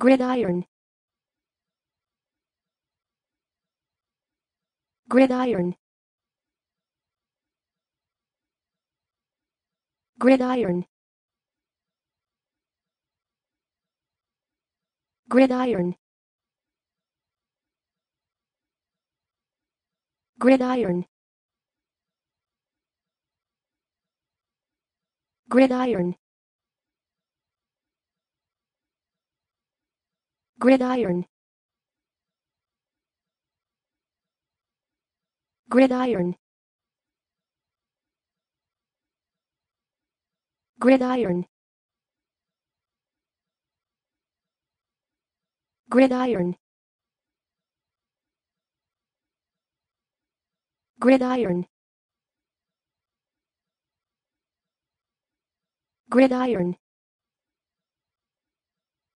gridiron. Gridiron. Gridiron. Gridiron. Gridiron. Gridiron gridiron. Gridiron. Gridiron. Gridiron. Gridiron. Gridiron